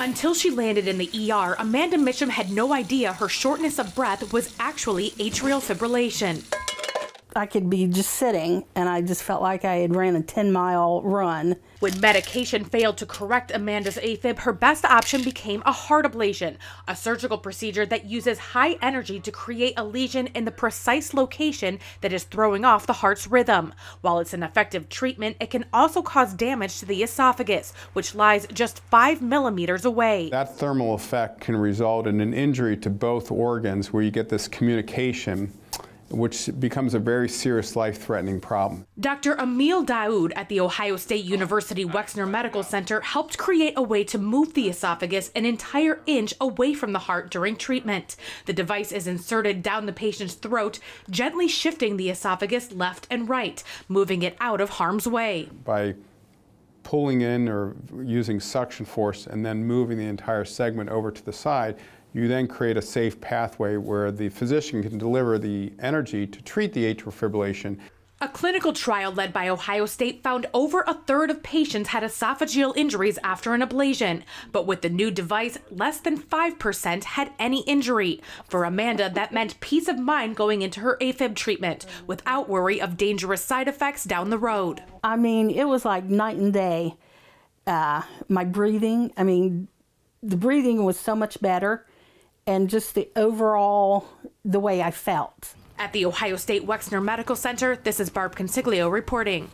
Until she landed in the ER, Amanda Mitchum had no idea her shortness of breath was actually atrial fibrillation. I could be just sitting and I just felt like I had ran a 10 mile run. When medication failed to correct Amanda's AFib, her best option became a heart ablation, a surgical procedure that uses high energy to create a lesion in the precise location that is throwing off the heart's rhythm. While it's an effective treatment, it can also cause damage to the esophagus, which lies just 5 millimeters away. That thermal effect can result in an injury to both organs where you get this communication which becomes a very serious life-threatening problem. Dr. Emile Daoud at the Ohio State University Wexner Medical Center helped create a way to move the esophagus an entire inch away from the heart during treatment. The device is inserted down the patient's throat, gently shifting the esophagus left and right, moving it out of harm's way. By pulling in or using suction force and then moving the entire segment over to the side, you then create a safe pathway where the physician can deliver the energy to treat the atrial fibrillation. A clinical trial led by Ohio State found over a third of patients had esophageal injuries after an ablation. But with the new device, less than 5% had any injury. For Amanda, that meant peace of mind going into her AFib treatment without worry of dangerous side effects down the road. I mean, it was like night and day. Uh, my breathing, I mean, the breathing was so much better and just the overall the way I felt. At the Ohio State Wexner Medical Center, this is Barb Consiglio reporting.